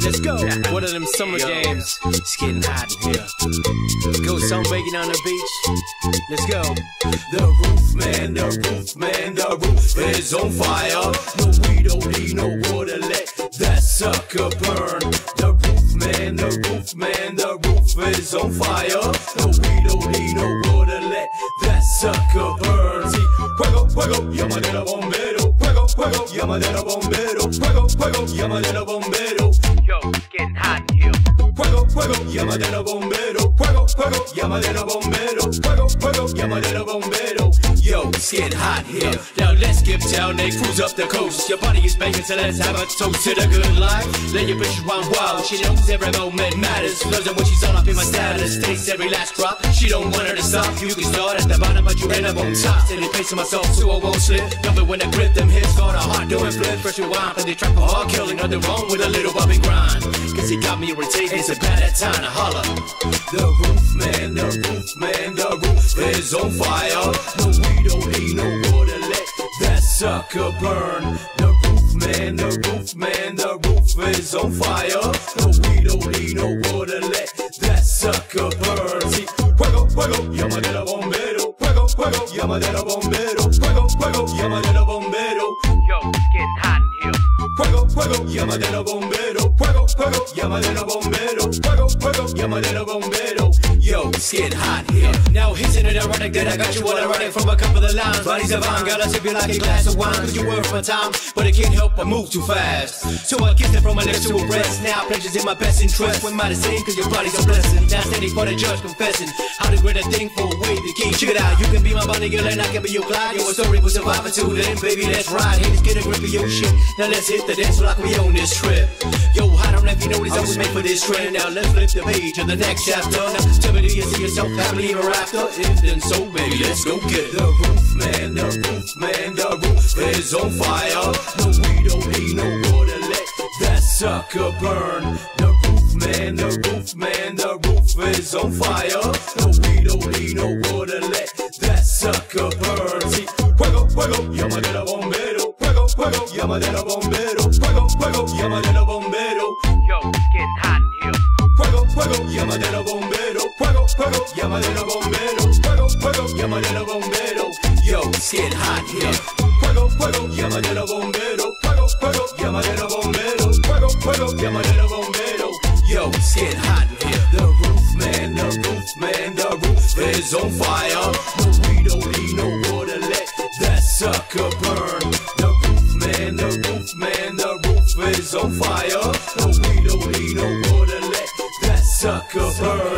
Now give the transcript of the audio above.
Let's go. One of them summer games. It's getting hot in here. Let's go sunbaking on the beach. Let's go. The roof man, the roof man, the roof is on fire. No, we don't need no water, let that sucker burn. The roof man, the roof man, the roof is on fire. No, we don't need no water, let that sucker burn. See, fuego, fuego, llámale a bombero. Fuego, fuego, llámale a bombero. Fuego, fuego, llámale a bombero. Yo, it's getting hot here. Fuego, fuego, llámale a bombero. Fuego, fuego, bombero. Fuego, fuego, llámale a bombero. It's getting hot here. Now let's get down and cruise up the coast. Your body is banging, so let's have a toast to the good life. Let your bitch run wild. She knows every moment matters. Loves it when she's all up in my status. Takes every last drop. She don't want her to stop. You can start at the bottom, but you end up on top. Steady pacing myself so I won't slip. Love it when I grip them hips. Got a heart doing flip. Fresh rewind for the trap for hard killing. Nothing wrong with a little and grind. Cause he got me irritated. It's a bad time to holler. The roof man, the roof man, the roof is on fire. Sucker burn. The roof man, the roof man, the roof is on fire. No, we don't need no water, let that sucker burn. See, fuego, fuego, llámale a bombero. Fuego, fuego, llámale a bombero. Fuego, fuego, llámale a bombero. Yo, it's getting hot in here. Fuego, fuego, llámale a bombero. Fuego, fuego, llámale a bombero. Fuego, fuego, llámale a bombero. It's getting hot here. Now isn't it ironic that I got you all ironic from a couple of lines? Bodies of mine, gotta sip you like a glass of wine. Cause you worth my time, but I can't help but move too fast. So I kiss it from my lips to a breast. Now pleasure's in my best interest. When might have seen, cause your body's a blessing. Now standing for the judge confessing. How to great a thing for a way the key. Check it out, you can be my body girl and I can be your Clyde. Yo, a story with survivor too, then baby, let's ride. Haters get a grip of oh your shit. Now let's hit the dance floor like we on this trip. Yo, if you notice I was made for this trend. Now let's flip the page of the next chapter. Now tell me, do you see yourself happily ever after? If then so, baby, let's go get. The roof man, the roof man, the roof is on fire. No, we don't need no water, let that sucker burn. The roof man, the roof man, the roof is on fire. No, we don't need no water, let that sucker burn. See, fuego, fuego, llámale a bombero. Fuego, fuego, llámale a bombero. Fuego, fuego, llámale a bombero. Fuego, a bombero. Fuego, fuego, llámale a bombero. Fuego, fuego, llámale a bombero. Yo, getting hot here. Fuego, fuego, llámale a bombero. Fuego, fuego, llámale a bombero. Fuego, fuego, llámale a bombero. Yo, getting hot here. The roof man, the roof man, the roof is on fire. No, we don't need no water, let that sucker burn. The roof man, the roof man, the roof is on fire. No, we don't need no water, burn.